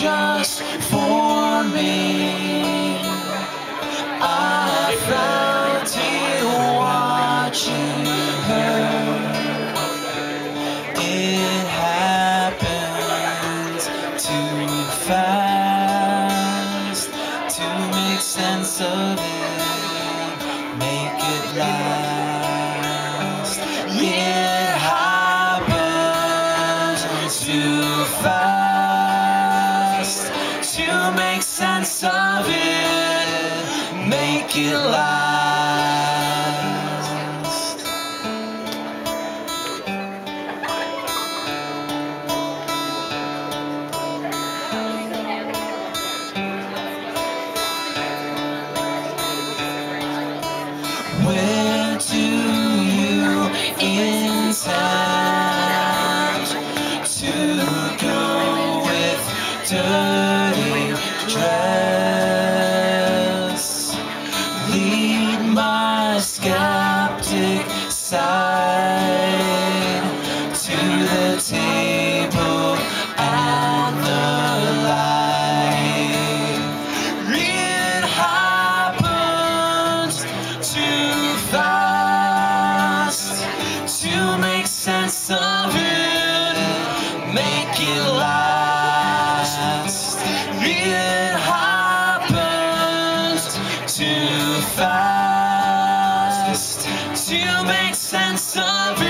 just for me. I felt it watching her. It happens too fast to make sense of it, make it last. It happens too fast. make it last. Where do you inside? It happens too fast to make sense of it.